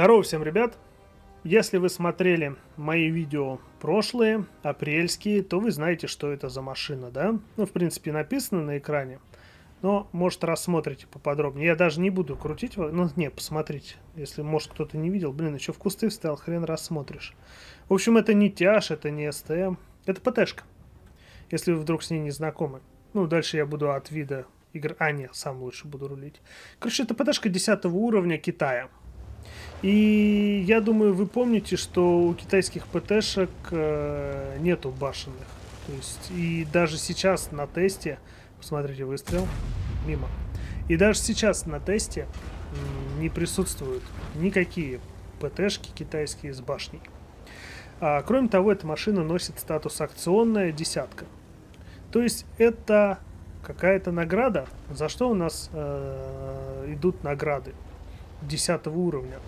Здорово всем, ребят! Если вы смотрели мои видео прошлые, апрельские, то вы знаете, что это за машина, да? Ну, в принципе, написано на экране. Но, может, рассмотрите поподробнее. Я даже не буду крутить. Ну, не, посмотрите. Если, может, кто-то не видел. Блин, еще в кусты встал, хрен рассмотришь. В общем, это не тяж, это не СТМ. Это ПТшка. Если вы вдруг с ней не знакомы. Ну, дальше я буду от вида игр... А, нет, сам лучше буду рулить. Короче, это ПТшка 10 уровня Китая. И я думаю, вы помните, что у китайских ПТшек э, нету башенных. То есть, и даже сейчас на тесте, посмотрите, выстрел, мимо. И даже сейчас на тесте не присутствуют никакие ПТшки китайские с башней. А, кроме того, эта машина носит статус акционная десятка. То есть это какая-то награда, за что у нас э, идут награды 10 уровня.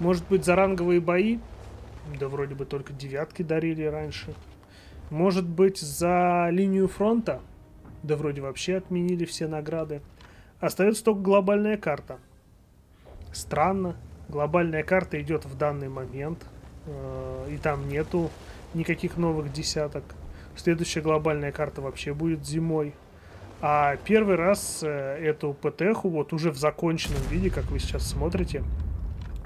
Может быть, за ранговые бои? Да вроде бы только девятки дарили раньше. Может быть, за линию фронта? Да вроде вообще отменили все награды. Остается только глобальная карта. Странно. Глобальная карта идет в данный момент. Э, и там нету никаких новых десяток. Следующая глобальная карта вообще будет зимой. А первый раз э, эту ПТХу вот уже в законченном виде, как вы сейчас смотрите,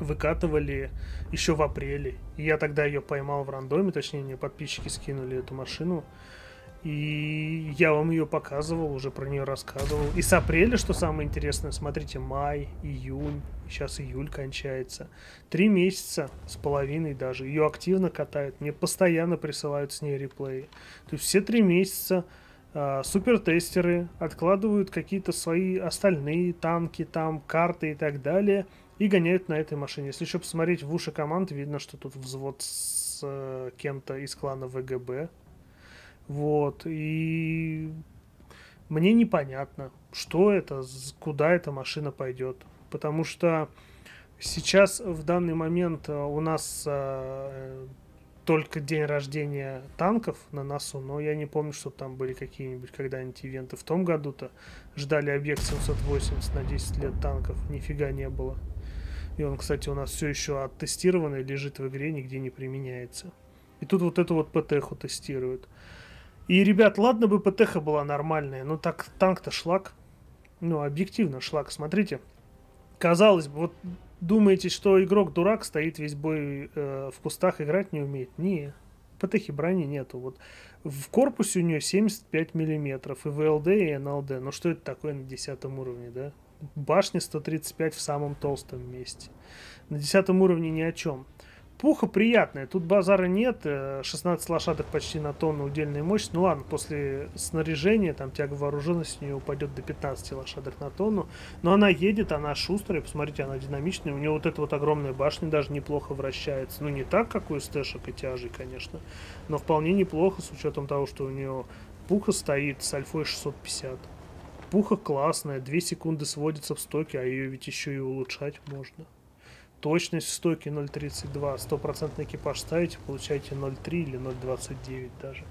выкатывали еще в апреле. И я тогда ее поймал в рандоме, точнее, мне подписчики скинули эту машину. И я вам ее показывал, уже про нее рассказывал. И с апреля, что самое интересное, смотрите, май, июнь, сейчас июль кончается. Три месяца с половиной даже. Ее активно катают, мне постоянно присылают с ней реплеи. То есть все три месяца э, супертестеры откладывают какие-то свои остальные танки, там, карты и так далее – и гоняют на этой машине. Если еще посмотреть в уши команд, видно, что тут взвод с э, кем-то из клана ВГБ. Вот, и мне непонятно, что это, куда эта машина пойдет. Потому что сейчас, в данный момент, э, у нас э, только день рождения танков на носу, но я не помню, что там были какие-нибудь когда-нибудь ивенты. В том году-то ждали объект 780 на 10 лет танков, нифига не было. И он, кстати, у нас все еще оттестированный, лежит в игре, нигде не применяется. И тут вот эту вот ПТХу тестируют. И, ребят, ладно бы ПТХ была нормальная, но так танк-то шлак. Ну, объективно шлак, смотрите. Казалось бы, вот думаете, что игрок дурак, стоит весь бой э, в кустах, играть не умеет? Не, ПТХи брони нету. Вот в корпусе у нее 75 миллиметров, и ВЛД, и НЛД. Ну что это такое на 10 уровне, да? Башня 135 в самом толстом месте. На 10 уровне ни о чем. Пуха приятная, тут базара нет, 16 э, лошадок почти на тонну удельная мощь. Ну ладно, после снаряжения, там тяга вооруженности у нее упадет до 15 лошадок на тонну. Но она едет, она шустрая, посмотрите, она динамичная. У нее вот эта вот огромная башня даже неплохо вращается. Ну не так, как у стэшек и тяжей, конечно, но вполне неплохо с учетом того, что у нее пуха стоит с альфой 650. Пуха классная, 2 секунды сводится в стоке, а ее ведь еще и улучшать можно. Точность в стоке 0.32, стопроцентный экипаж ставите, получаете 0.3 или 0.29 даже.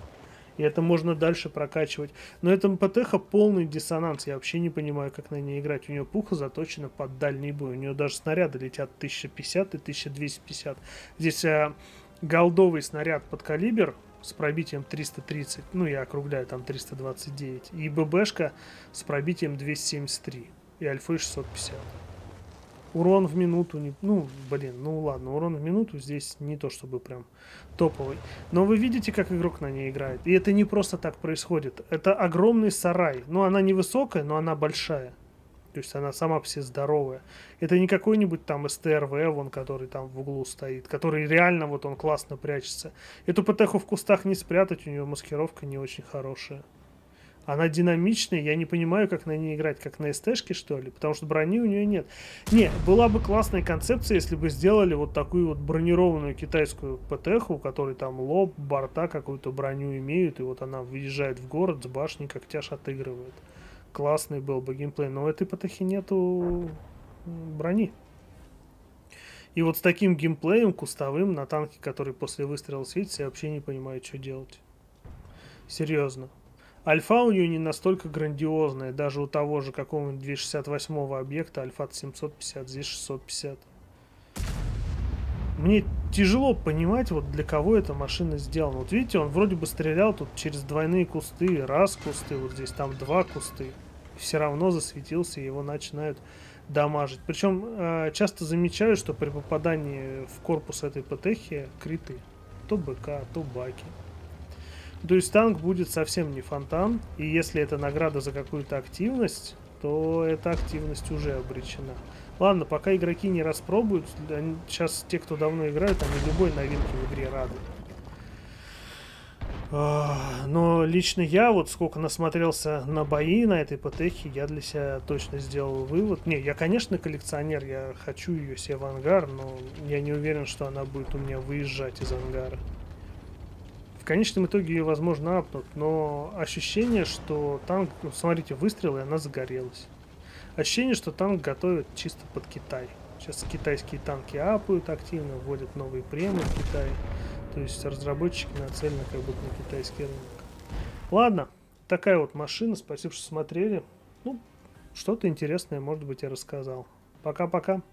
И это можно дальше прокачивать. Но это МПТХ полный диссонанс. Я вообще не понимаю, как на ней играть. У нее пуха заточена под дальний бой. У нее даже снаряды летят 1050 и 1250. Здесь а, голдовый снаряд под калибр с пробитием 330, ну я округляю, там 329, и ББшка с пробитием 273, и альфы 650. Урон в минуту, не, ну, блин, ну ладно, урон в минуту здесь не то чтобы прям топовый. Но вы видите, как игрок на ней играет. И это не просто так происходит. Это огромный сарай. Ну, она невысокая, но она большая. То есть она сама все здоровая. Это не какой-нибудь там СТРВ, вон, который там в углу стоит, который реально вот он классно прячется. Эту ПТХу в кустах не спрятать, у нее маскировка не очень хорошая. Она динамичная, я не понимаю, как на ней играть, как на СТшке, что ли, потому что брони у нее нет. Не, была бы классная концепция, если бы сделали вот такую вот бронированную китайскую ПТХу, у которой там лоб, борта, какую-то броню имеют, и вот она въезжает в город с башней, как тяж отыгрывает классный был бы геймплей, но у этой потахи нету брони. И вот с таким геймплеем кустовым на танке, который после выстрела светится, я вообще не понимаю, что делать. Серьезно. Альфа у нее не настолько грандиозная, даже у того же какого-нибудь 268 объекта альфа 750, здесь 650. мне тяжело понимать, вот для кого эта машина сделана. Вот видите, он вроде бы стрелял тут через двойные кусты, раз кусты, вот здесь там два кусты. Все равно засветился, его начинают дамажить. Причем э, часто замечаю, что при попадании в корпус этой ПТХи криты. То БК, то баки. То есть танк будет совсем не фонтан, и если это награда за какую-то активность, то эта активность уже обречена. Ладно, пока игроки не распробуют, они, сейчас те, кто давно играют, они любой новинки в игре рады. Но лично я, вот сколько насмотрелся на бои на этой ПТХе, я для себя точно сделал вывод. Не, я, конечно, коллекционер, я хочу ее себе в ангар, но я не уверен, что она будет у меня выезжать из ангара. В конечном итоге ее, возможно, апнут, но ощущение, что танк, ну, смотрите, выстрел, и она загорелась. Ощущение, что танк готовят чисто под Китай. Сейчас китайские танки апают активно, вводят новые премы в Китай. То есть разработчики нацелены как бы на китайский рынок. Ладно, такая вот машина. Спасибо, что смотрели. Ну, что-то интересное, может быть, я рассказал. Пока-пока.